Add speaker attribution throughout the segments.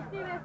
Speaker 1: ja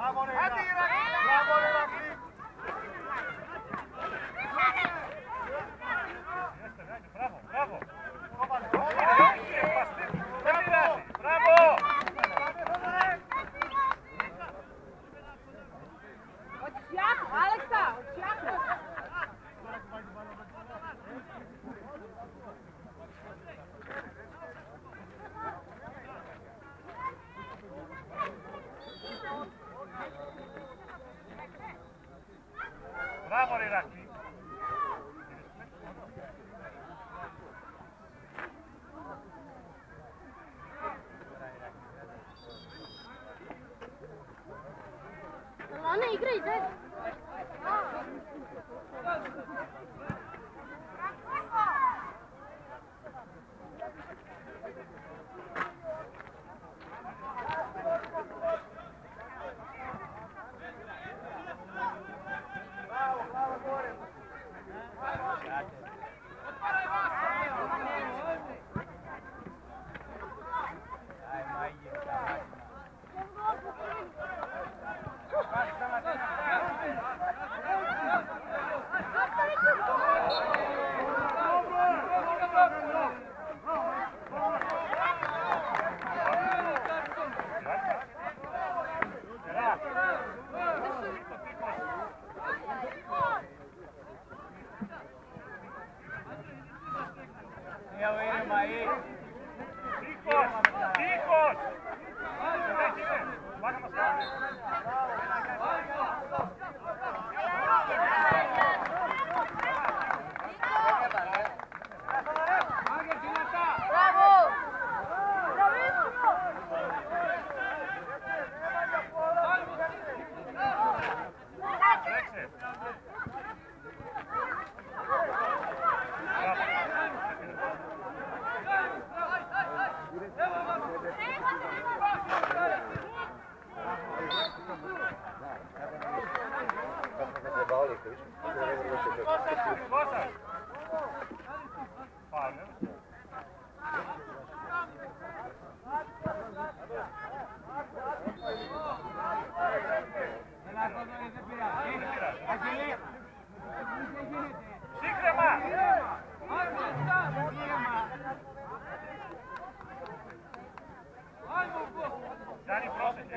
Speaker 1: ¡Vamos,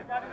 Speaker 1: Yeah.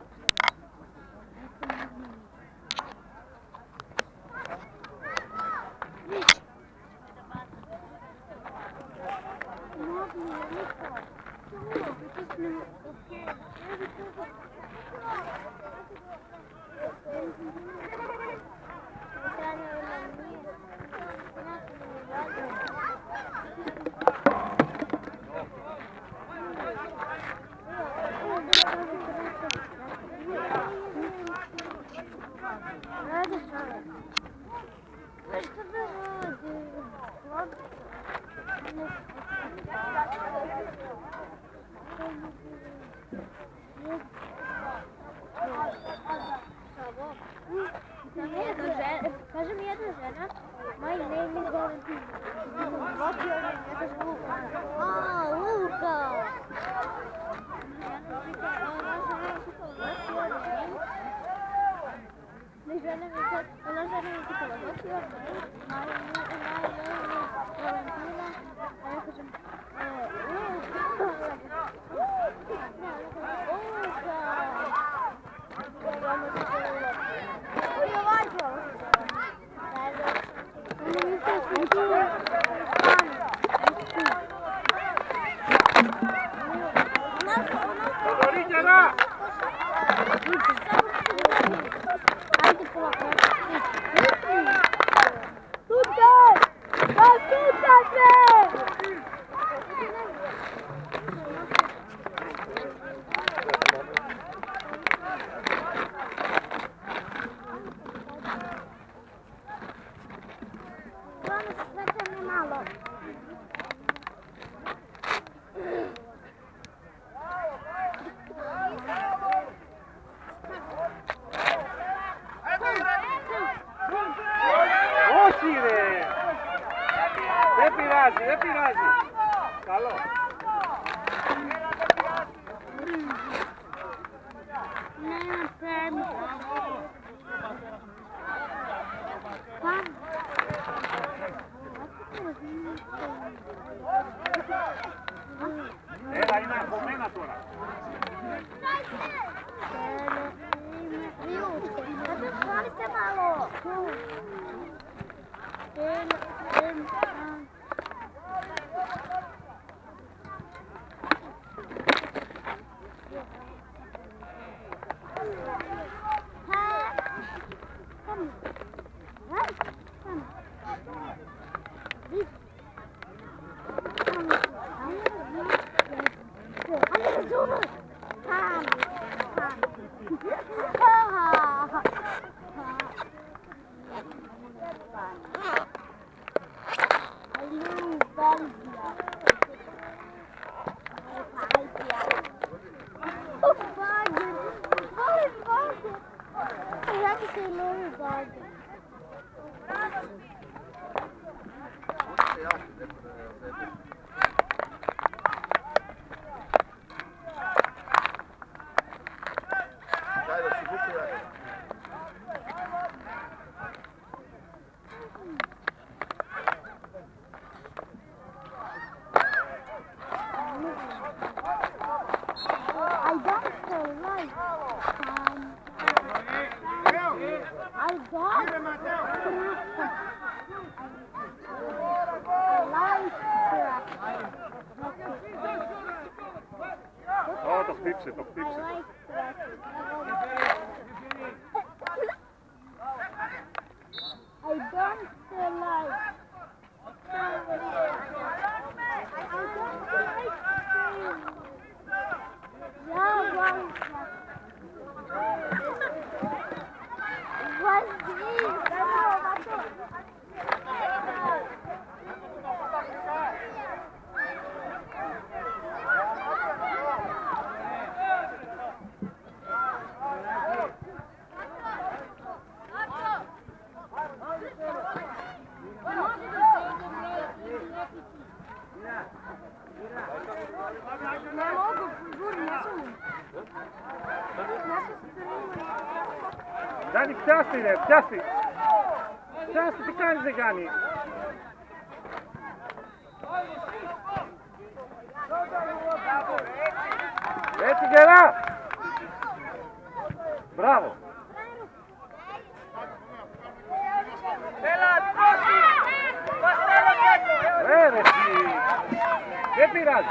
Speaker 1: 嗯，OK。Tut, tut, tut, tut, tut, tut, tut, É, Era aí na comenda. Little
Speaker 2: Garden. Πιάστη ρε, πιάστη. Πιάστη, τι κάνεις δεν κάνει. Έτσι γερά. Μπράβο. Ε, ρε, εσύ. Δεν πειράζει.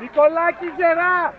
Speaker 2: Νικολάκη γερά.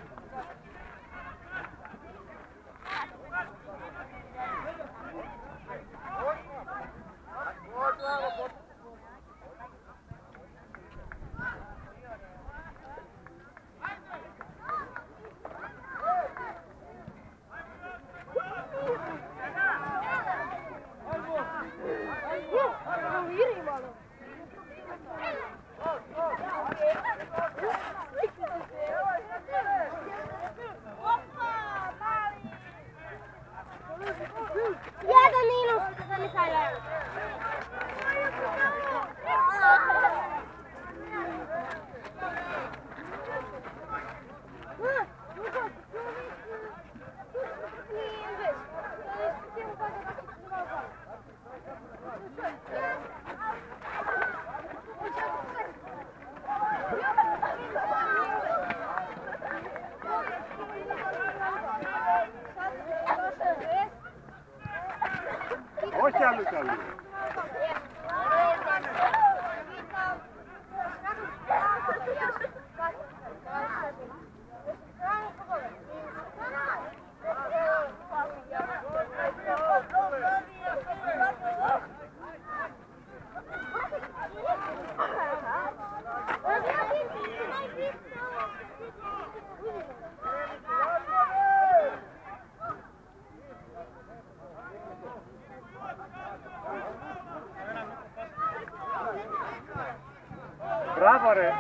Speaker 1: Hoş geldin sen.
Speaker 2: Варвари.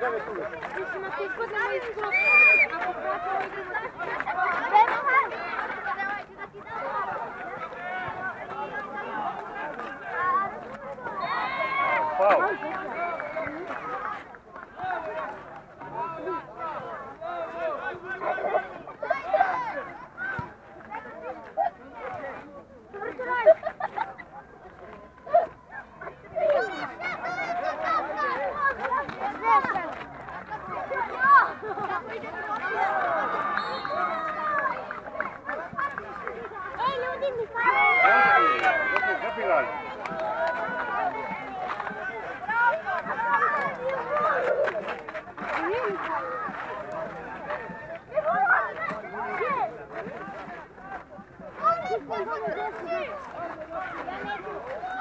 Speaker 2: Дякую.
Speaker 1: 12. やめ
Speaker 2: て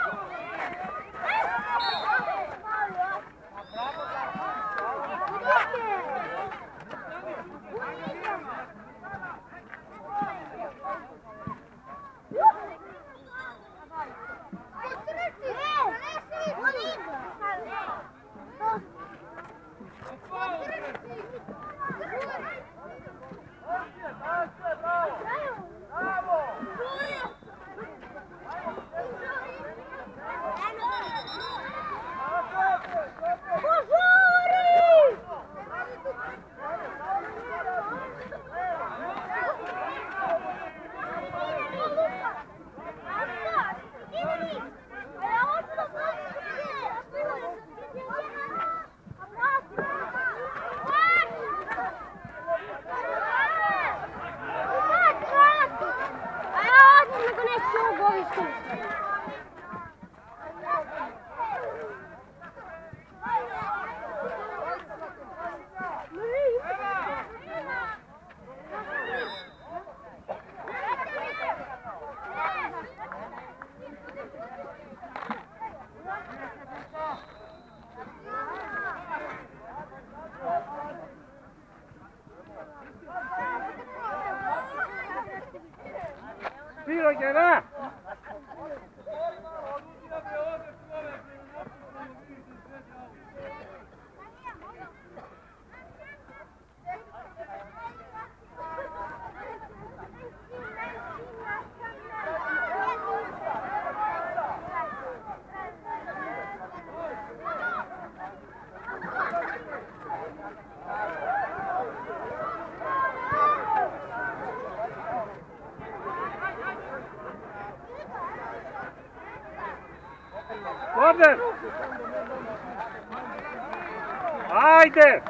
Speaker 2: Haide! Haide!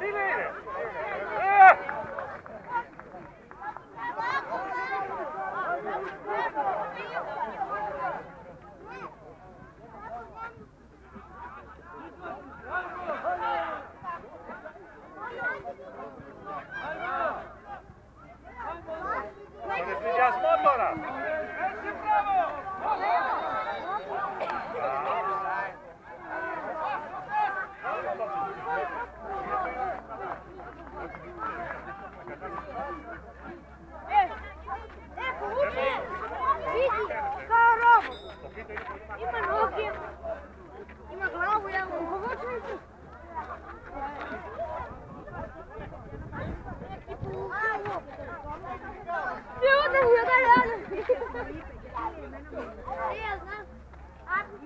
Speaker 2: Die leren.
Speaker 1: Oraya lan. Abi.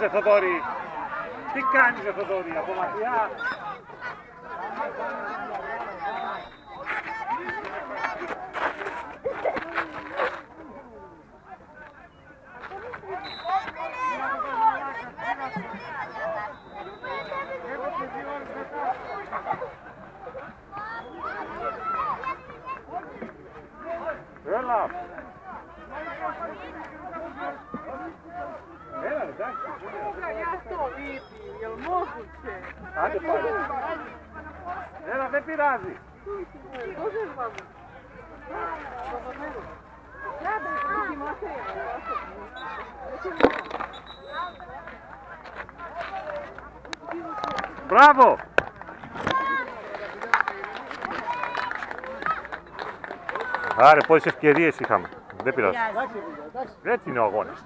Speaker 1: Τι κάνεις ρε Θοδωρή. Τι κάνεις ρε Θοδωρή. Από μακριά; Έλα. Έλα, εντάξει. Άντε πάλι. Έλα, δεν πειράζει. Μπράβο. Άρε, πόσες ευκαιρίες είχαμε. Δεν πειράζει. Έτσι είναι ο αγώνας.